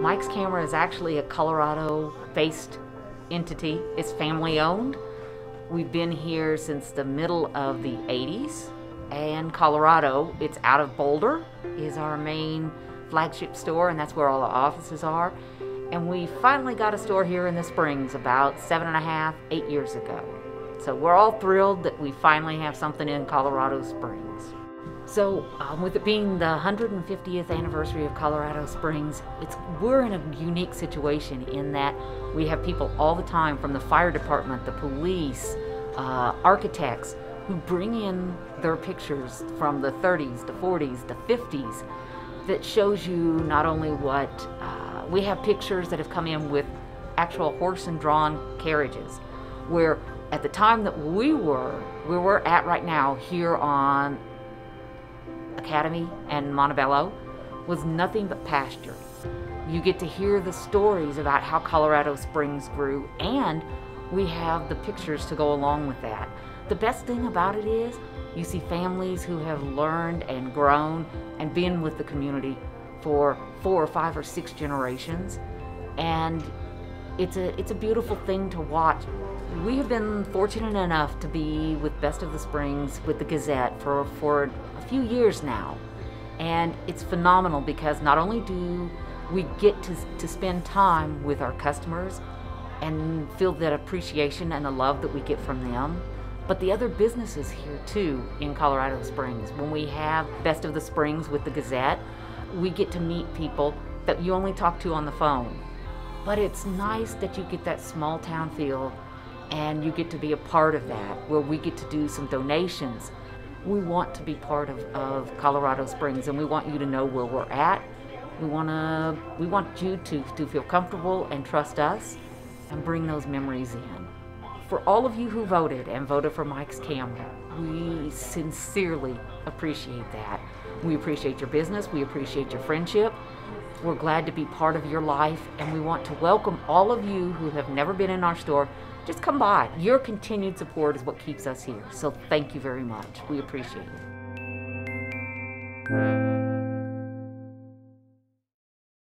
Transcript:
Mike's Camera is actually a Colorado based entity, it's family owned. We've been here since the middle of the 80s. And Colorado, it's out of Boulder, is our main flagship store, and that's where all the offices are. And we finally got a store here in the Springs about seven and a half, eight years ago. So we're all thrilled that we finally have something in Colorado Springs. So, um, with it being the 150th anniversary of Colorado Springs, it's we're in a unique situation in that we have people all the time from the fire department, the police, uh, architects who bring in their pictures from the 30s, the 40s, the 50s that shows you not only what uh, we have pictures that have come in with actual horse and drawn carriages, where at the time that we were, where we're at right now here on Academy and Montebello, was nothing but pasture. You get to hear the stories about how Colorado Springs grew, and we have the pictures to go along with that. The best thing about it is you see families who have learned and grown and been with the community for four or five or six generations, and it's a it's a beautiful thing to watch. We have been fortunate enough to be with Best of the Springs with the Gazette for for a few years now, and it's phenomenal because not only do we get to, to spend time with our customers and feel that appreciation and the love that we get from them, but the other businesses here too in Colorado Springs. When we have Best of the Springs with the Gazette, we get to meet people that you only talk to on the phone. But it's nice that you get that small town feel and you get to be a part of that where we get to do some donations. We want to be part of, of Colorado Springs and we want you to know where we're at. We want to we want you to, to feel comfortable and trust us and bring those memories in. For all of you who voted and voted for Mike's camera, we sincerely appreciate that. We appreciate your business, we appreciate your friendship. We're glad to be part of your life, and we want to welcome all of you who have never been in our store. Just come by. Your continued support is what keeps us here. So thank you very much. We appreciate it.